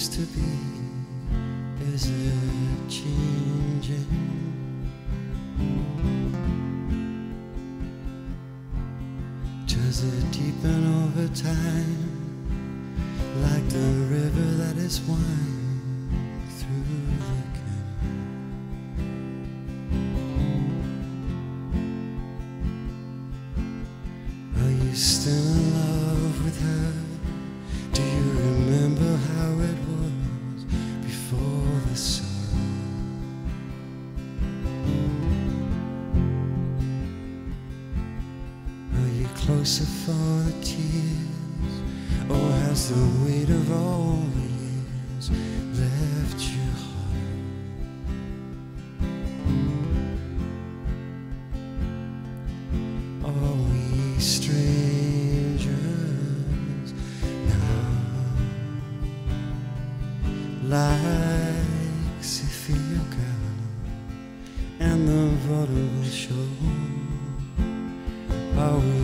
used to be? Is it changing? Does it deepen over time like the river that is winding through the canyon? Are you still closer for the tears? Or has the weight of all the years left you hard? Are we strangers now?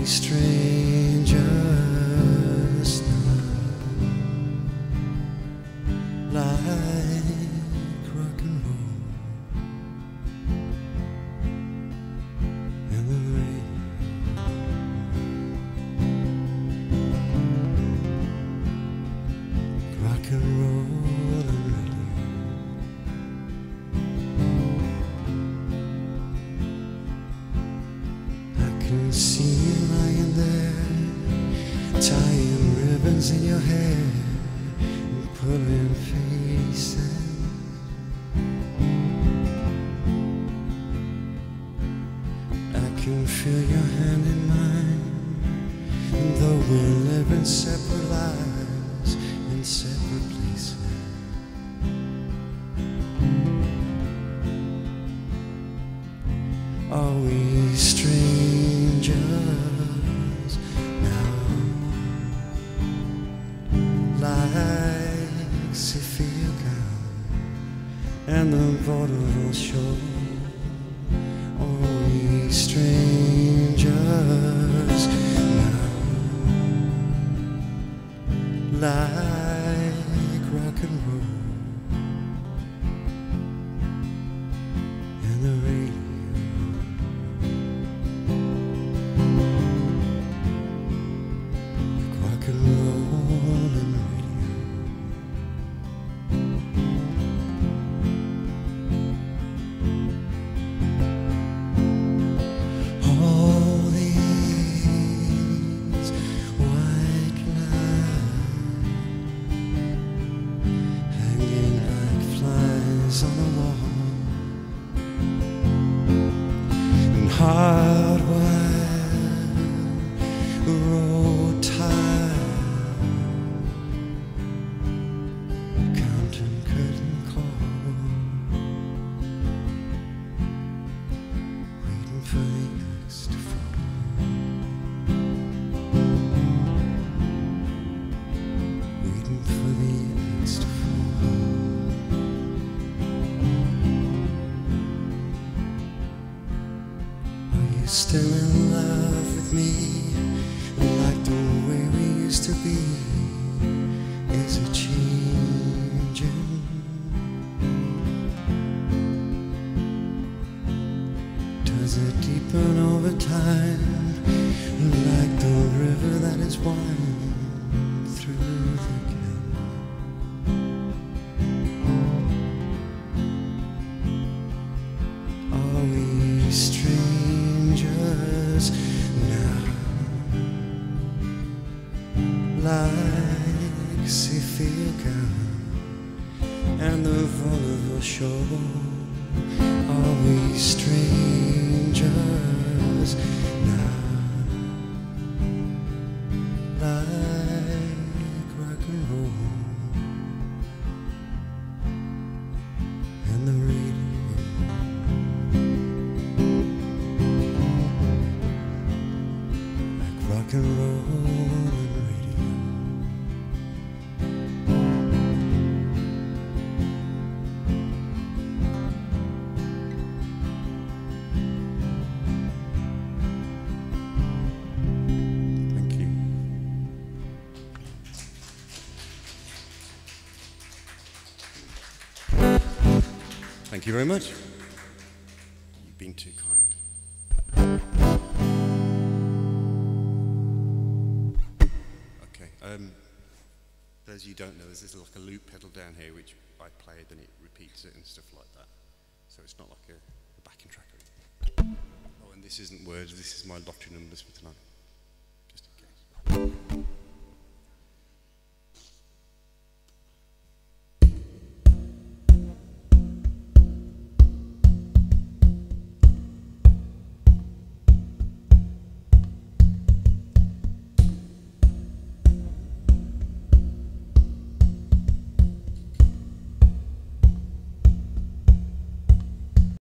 Are see you lying there, tying ribbons in your hair and pulling faces. I can feel your hand in mine, though we're living separate lives in separate places. Hardwired road still in love with me? Like the way we used to be? Is it changing? Does it deepen over time? Like the river that is winding through strangers now? Like Girl and the vaudeville show. Are we strangers rock and roll radio. Thank you. Thank you very much. You've been too kind. Um, those of you don't know, there's this like a loop pedal down here which I play, then it repeats it and stuff like that. So it's not like a, a backing track. Oh, and this isn't words. This is my lottery numbers for tonight.